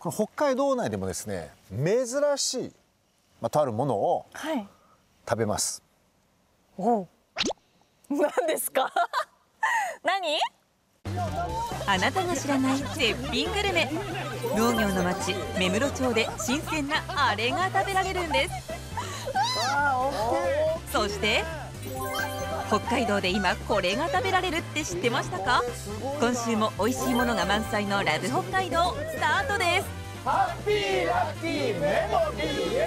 この北海道内でもですね珍しい、まあ、とあるものをはい。食べます。おう。何ですか？何？あなたが知らない絶品グルメ農業の町目室町で新鮮なあれが食べられるんですそして北海道で今これが食べられるって知ってましたか？今週も美味しいものが満載のラブ北海道スタートです。ハッピーラッキーメモリー